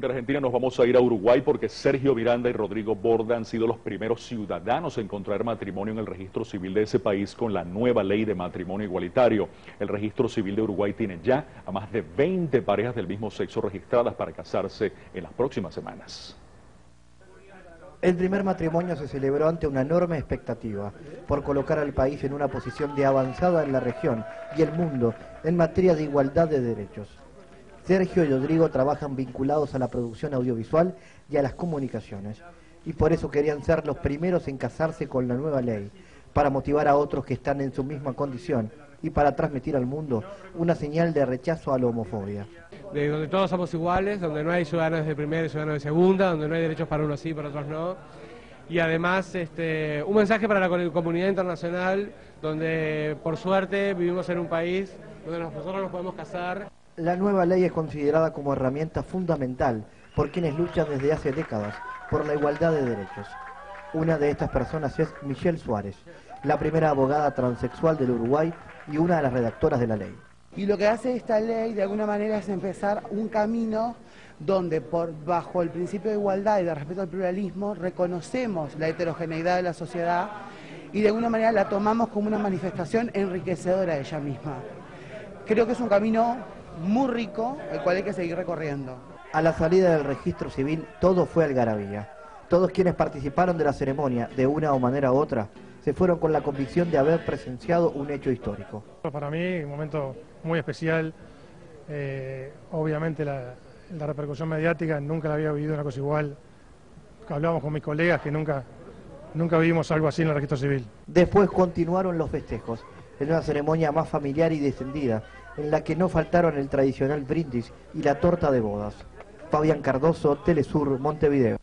De Argentina nos vamos a ir a Uruguay porque Sergio Miranda y Rodrigo Borda han sido los primeros ciudadanos en contraer matrimonio en el registro civil de ese país con la nueva ley de matrimonio igualitario. El registro civil de Uruguay tiene ya a más de 20 parejas del mismo sexo registradas para casarse en las próximas semanas. El primer matrimonio se celebró ante una enorme expectativa por colocar al país en una posición de avanzada en la región y el mundo en materia de igualdad de derechos. Sergio y Rodrigo trabajan vinculados a la producción audiovisual y a las comunicaciones, y por eso querían ser los primeros en casarse con la nueva ley, para motivar a otros que están en su misma condición y para transmitir al mundo una señal de rechazo a la homofobia. De donde todos somos iguales, donde no hay ciudadanos de primera y ciudadanos de segunda, donde no hay derechos para unos sí, para otros no. Y además este, un mensaje para la comunidad internacional, donde por suerte vivimos en un país donde nosotros nos podemos casar. La nueva ley es considerada como herramienta fundamental por quienes luchan desde hace décadas por la igualdad de derechos. Una de estas personas es Michelle Suárez, la primera abogada transexual del Uruguay y una de las redactoras de la ley. Y lo que hace esta ley de alguna manera es empezar un camino donde por, bajo el principio de igualdad y de respeto al pluralismo reconocemos la heterogeneidad de la sociedad y de alguna manera la tomamos como una manifestación enriquecedora de ella misma. Creo que es un camino muy rico, el cual hay que seguir recorriendo. A la salida del registro civil todo fue algarabía. Todos quienes participaron de la ceremonia, de una o manera u otra, se fueron con la convicción de haber presenciado un hecho histórico. Para mí, un momento muy especial. Eh, obviamente la, la, repercusión mediática, nunca la había vivido una cosa igual. Hablábamos con mis colegas que nunca, nunca vivimos algo así en el registro civil. Después continuaron los festejos, en una ceremonia más familiar y descendida, en la que no faltaron el tradicional brindis y la torta de bodas. Fabián Cardoso, Telesur, Montevideo.